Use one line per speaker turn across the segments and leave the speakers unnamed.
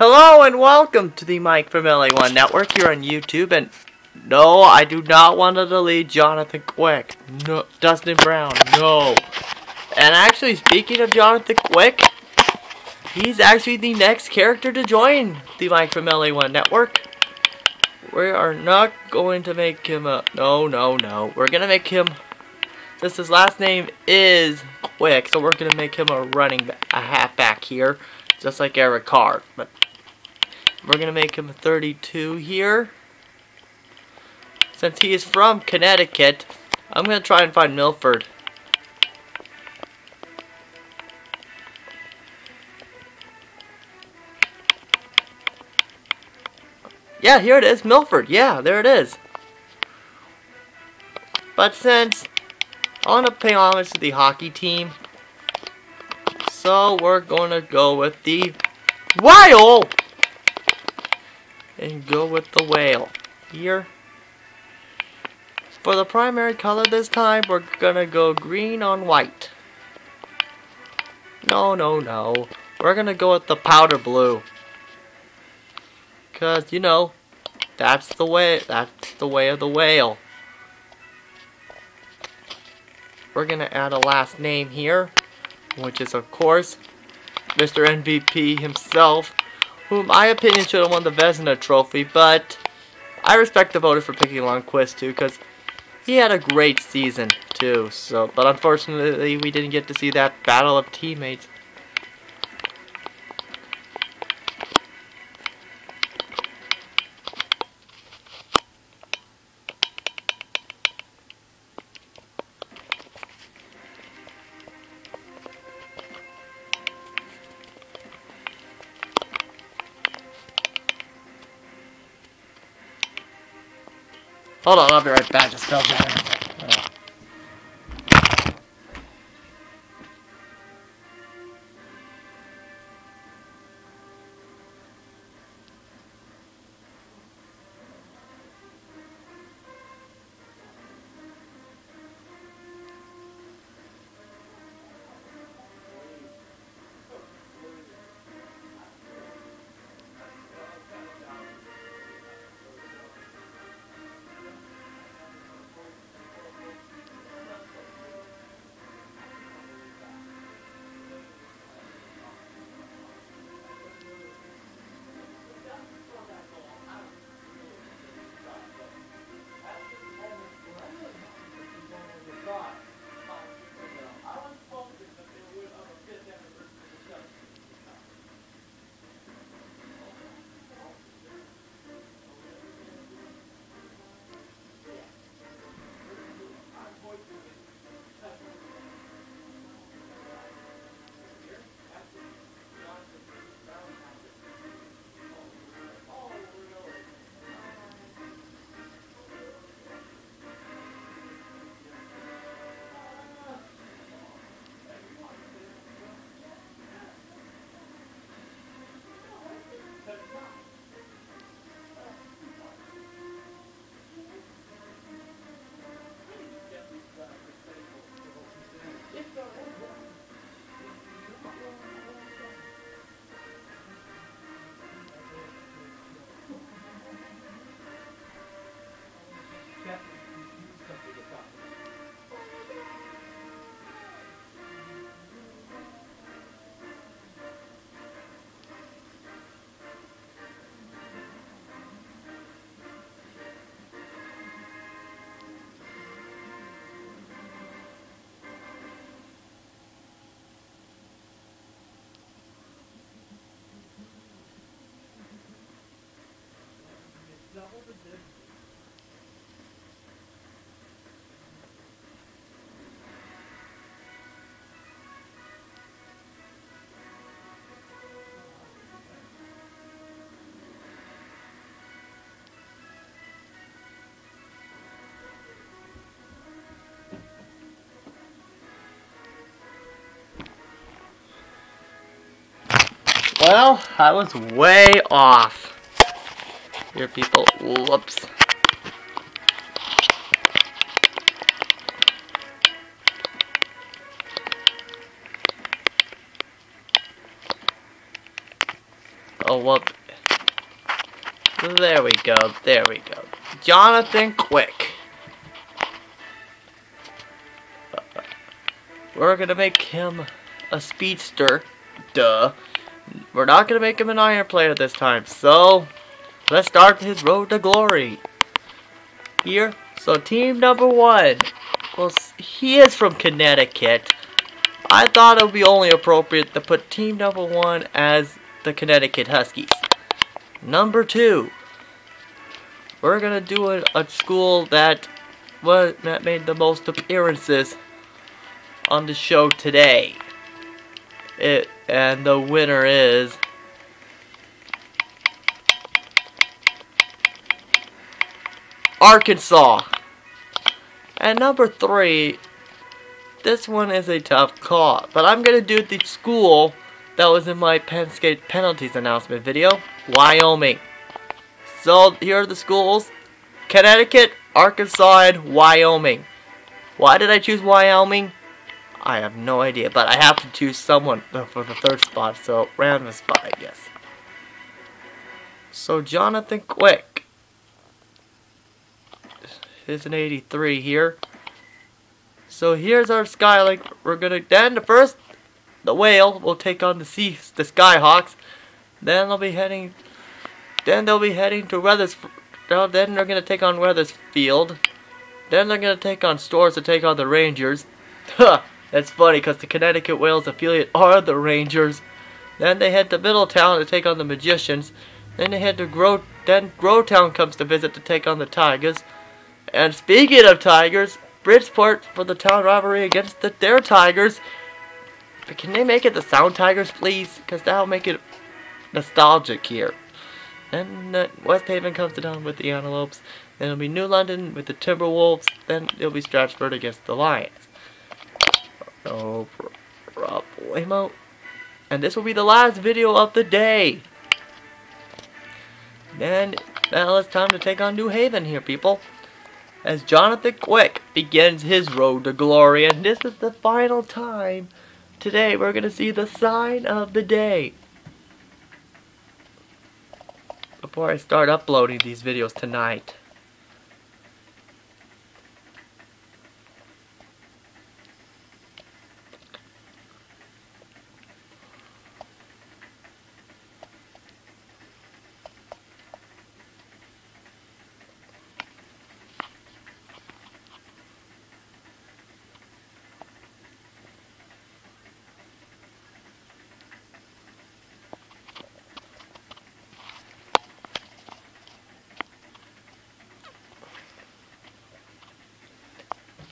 Hello and welcome to the Mike from LA1 Network here on YouTube. And no, I do not want to delete Jonathan Quick. No, Dustin Brown. No. And actually, speaking of Jonathan Quick, he's actually the next character to join the Mike from LA1 Network. We are not going to make him a. No, no, no. We're gonna make him. Since his last name is Quick, so we're gonna make him a running a halfback here, just like Eric Carr. But we're gonna make him 32 here. Since he is from Connecticut, I'm gonna try and find Milford. Yeah, here it is, Milford. Yeah, there it is. But since I want to pay homage to the hockey team, so we're to go with the whale and go with the whale here. For the primary color this time, we're gonna go green on white. No, no, no. We're gonna go with the powder blue. Cause, you know, that's the way, that's the way of the whale. We're gonna add a last name here, which is of course, Mr. MVP himself, who in my opinion should have won the Vezina trophy, but I respect the voters for picking Lundqvist too, because he had a great season too. So, but unfortunately, we didn't get to see that battle of teammates. Hold on, I'll be right back. Just spelled that. Well, I was way off. Here, people. Whoops. Oh whoop. There we go. There we go. Jonathan Quick. We're gonna make him a speedster. Duh. We're not gonna make him an iron player this time. So, let's start his road to glory. Here. So, team number one. Well, he is from Connecticut. I thought it would be only appropriate to put team number one as the Connecticut Huskies. Number two, we're gonna do a, a school that was that made the most appearances on the show today. It and the winner is Arkansas. And number three, this one is a tough call, but I'm gonna do the school that was in my Penn State penalties announcement video, Wyoming. So here are the schools, Connecticut, Arkansas, and Wyoming. Why did I choose Wyoming? I have no idea, but I have to choose someone uh, for the third spot, so random spot, I guess. So Jonathan Quick is an 83 here. So here's our Skylink. We're gonna then the first the whale will take on the sea the Skyhawks. Then they'll be heading then they'll be heading to Weathers then they're gonna take on Wethersfield. Then they're gonna take on Storrs to take on the Rangers. That's funny because the Connecticut Whales affiliate are the Rangers. Then they head to Middletown to take on the Magicians. Then they head to Grow then Groton comes to visit to take on the Tigers. And speaking of Tigers, Bridgeport for the town rivalry against the, their Tigers. But can they make it the Sound Tigers, please? Because that'll make it nostalgic here. Then uh, West Haven comes to town with the Antelopes. Then it'll be New London with the Timberwolves. Then it'll be Stratford against the Lions. No problemo. And this will be the last video of the day. Then now it's time to take on New Haven here, people as Jonathan Quick begins his road to glory. And this is the final time. Today we're going to see the sign of the day. Before I start uploading these videos tonight.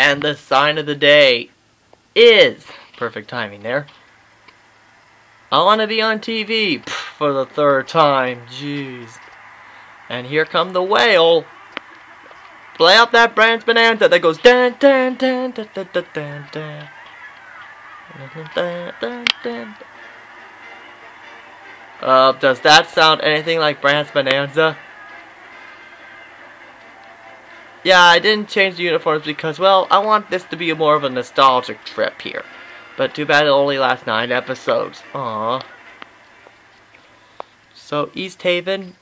And the sign of the day is perfect timing there. I want to be on TV for the third time. Jeez. And here come the whale. Play up that Brass Bonanza that goes dun dun dun dun dun dun dun. Dun, dun, dun, uh, does that sound anything like Brass Bonanza? Yeah, I didn't change the uniforms because, well, I want this to be more of a nostalgic trip here. But too bad it only lasts 9 episodes. Aww. So, East Haven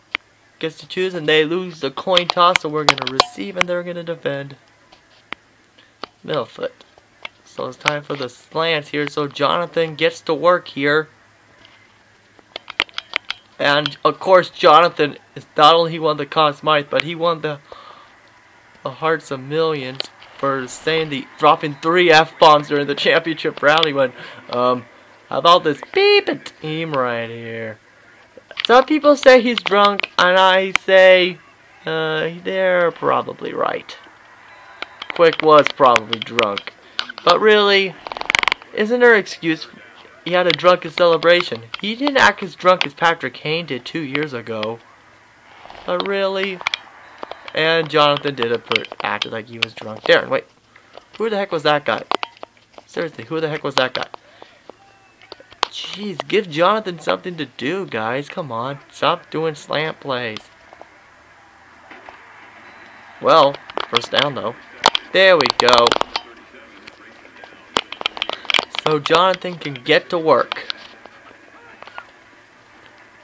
gets to choose and they lose the coin toss, so we're going to receive and they're going to defend. Middlefoot. So it's time for the slants here, so Jonathan gets to work here. And, of course, Jonathan is not only he won the Conn Smythe, but he won the the hearts of millions for saying the dropping three F bombs during the championship rally when um how about this beep team right here? Some people say he's drunk and I say uh they're probably right. Quick was probably drunk. But really, isn't there an excuse he had a drunken celebration? He didn't act as drunk as Patrick Kane did two years ago. But really, and Jonathan did it, but acted like he was drunk. Darren, wait. Who the heck was that guy? Seriously, who the heck was that guy? Jeez, give Jonathan something to do, guys. Come on. Stop doing slant plays. Well, first down, though. There we go. So Jonathan can get to work.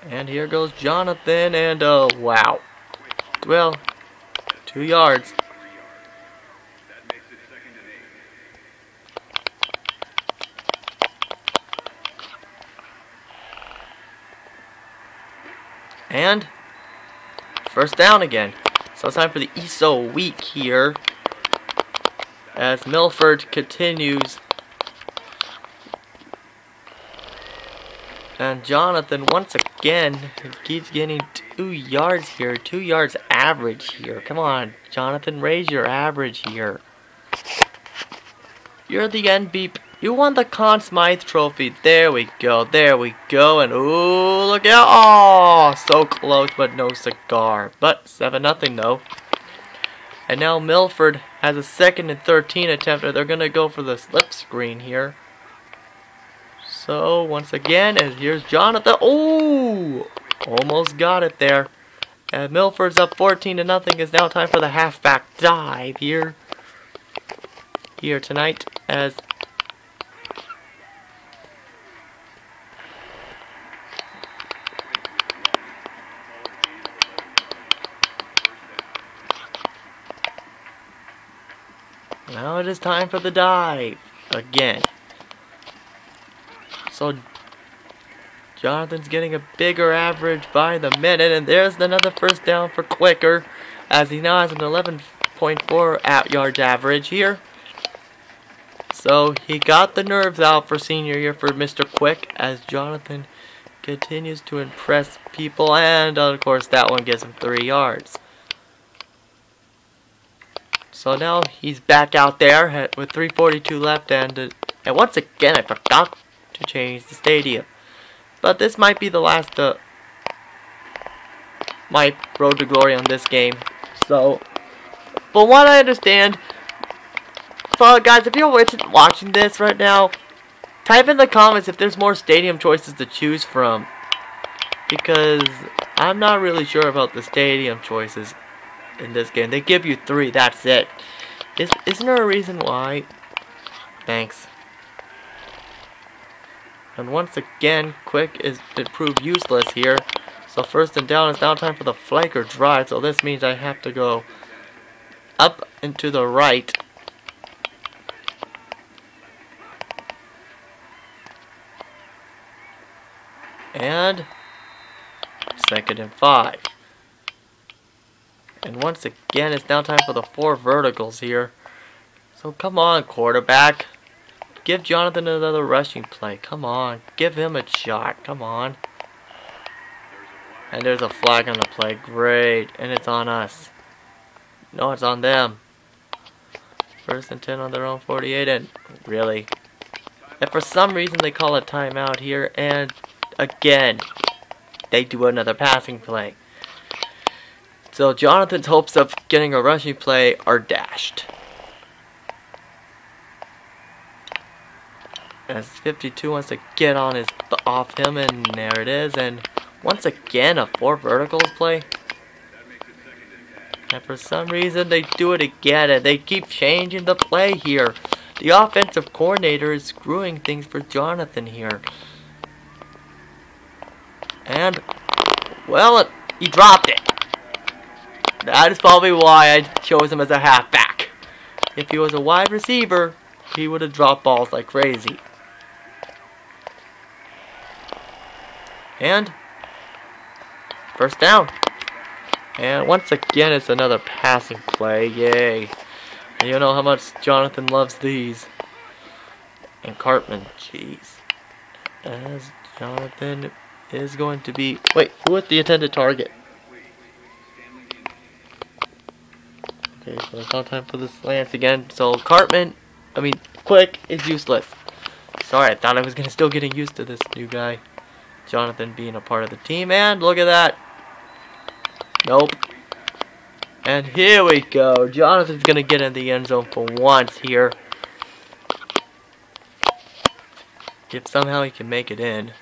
And here goes Jonathan, and uh, wow. Well, two yards. And first down again. So it's time for the ESO week here. As Milford continues. And Jonathan once again keeps getting two yards here. Two yards average here. Come on, Jonathan, raise your average here. You're the NB you won the Conn Smythe Trophy. There we go. There we go. And ooh, look out. Oh, so close, but no cigar. But 7 nothing though. And now Milford has a second and 13 attempt. They're going to go for the slip screen here. So, once again, and here's Jonathan. Oh, almost got it there. And Milford's up 14 to nothing. It's now time for the halfback dive here. Here tonight as Now it is time for the dive. Again. So Jonathan's getting a bigger average by the minute. And there's another first down for Quicker. As he now has an 11.4 at yards average here. So he got the nerves out for senior year for Mr. Quick. As Jonathan continues to impress people. And of course that one gives him 3 yards. So now he's back out there with 342 left and uh, and once again I forgot to change the stadium. But this might be the last uh, my road to glory on this game. So from what I understand so guys if you're watching this right now type in the comments if there's more stadium choices to choose from because I'm not really sure about the stadium choices in this game. They give you three, that's it. Is, isn't there a reason why? Thanks. And once again, quick is it proved useless here. So first and down, it's now time for the flanker drive. So this means I have to go up and to the right. And second and five. And once again, it's now time for the four verticals here. So come on, quarterback. Give Jonathan another rushing play. Come on. Give him a shot. Come on. And there's a flag on the play. Great. And it's on us. No, it's on them. First and 10 on their own 48. And really. And for some reason, they call a timeout here. And again, they do another passing play. So Jonathan's hopes of getting a rushing play are dashed. As 52 wants to get on his off him, and there it is. And once again, a four verticals play. And for some reason, they do it again, and they keep changing the play here. The offensive coordinator is screwing things for Jonathan here. And, well, he dropped it. That is probably why I chose him as a halfback. If he was a wide receiver, he would have dropped balls like crazy. And first down. And once again, it's another passing play. Yay. And you know how much Jonathan loves these. And Cartman, jeez. As Jonathan is going to be... Wait, who was the intended target? Okay, so it's now time for the slants again. So Cartman, I mean, Quick is useless. Sorry, I thought I was gonna still getting used to this new guy. Jonathan being a part of the team, and look at that. Nope. And here we go. Jonathan's gonna get in the end zone for once here. If somehow he can make it in.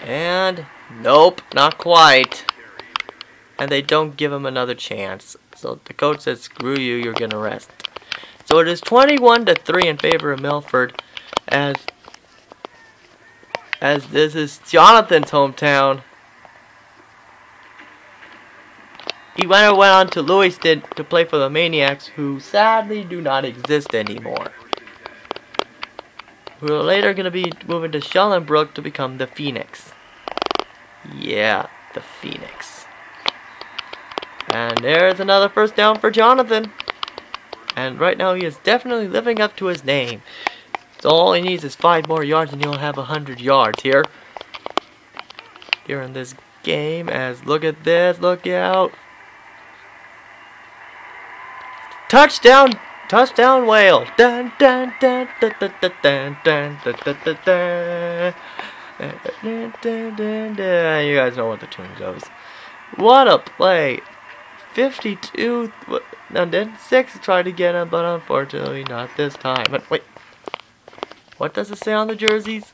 And nope, not quite. And they don't give him another chance. So the coach says, screw you, you're gonna rest. So it is 21 to 3 in favor of Milford as as this is Jonathan's hometown. He went, went on to Lewiston to play for the MAINEiacs, who sadly do not exist anymore. Who are later going to be moving to Schellenbrook to become the Phoenix. Yeah, the Phoenix. And there's another first down for Jonathan. And right now he is definitely living up to his name. So all he needs is five more yards and he'll have a hundred yards here. Here in this game as look at this, look out. Touchdown! Touchdown whale! Dun dun dun dun dun dun dun dun. Dun, dun, dun, dun. You guys know what the tune goes. What a play! 52 and then 6 tried to get him, but unfortunately not this time. But wait, what does it say on the jerseys?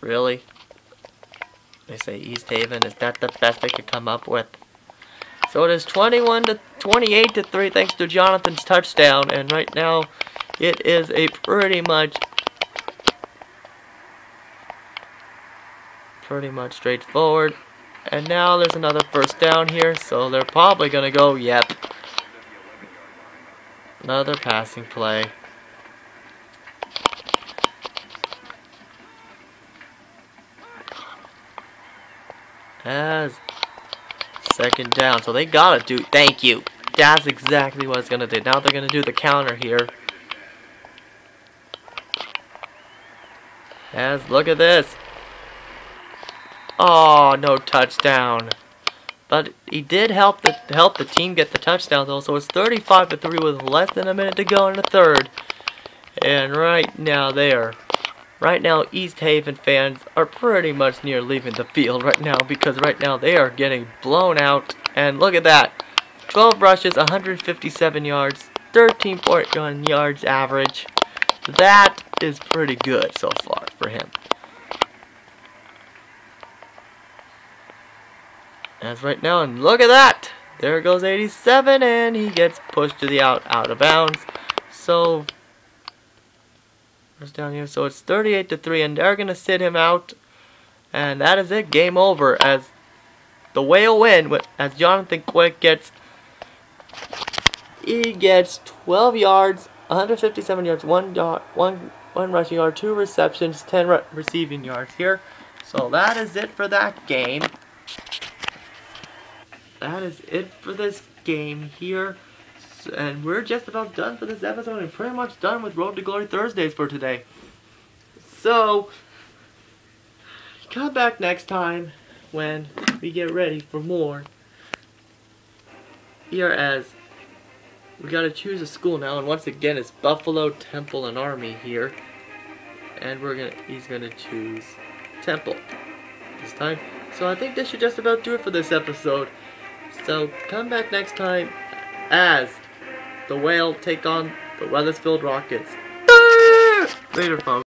Really? They say East Haven. Is that the best they could come up with? So it is 21 to 28 to 3 thanks to Jonathan's touchdown. And right now, it is a pretty much pretty much straightforward. And now there's another first down here, so they're probably going to go, yep. Another passing play. As second down. So they gotta do thank you. That's exactly what it's gonna do. Now they're gonna do the counter here. As look at this. Oh, no touchdown. But he did help the help the team get the touchdown though, so it's 35 to 3 with less than a minute to go in the third. And right now they are Right now, East Haven fans are pretty much near leaving the field right now because right now they are getting blown out. And look at that. 12 rushes, 157 yards, 13.1 yards average. That is pretty good so far for him. As right now, and look at that! There goes 87, and he gets pushed to the out, out of bounds. So, down here. So it's 38 to 3, and they're going to sit him out. And that is it. Game over as the whale win. As Jonathan Quick gets, he gets 12 yards, 157 yards, one yard, one one rushing yard, two receptions, 10 re receiving yards here. So that is it for that game. That is it for this game here and we're just about done for this episode and pretty much done with Road to Glory Thursdays for today. So, come back next time when we get ready for more. Here as we gotta choose a school now, and once again it's Buffalo, Temple, and Army here. And we're gonna he's gonna choose Temple this time. So I think this should just about do it for this episode. So come back next time as the Whale take on the Wethersfield Rockets. Later, folks.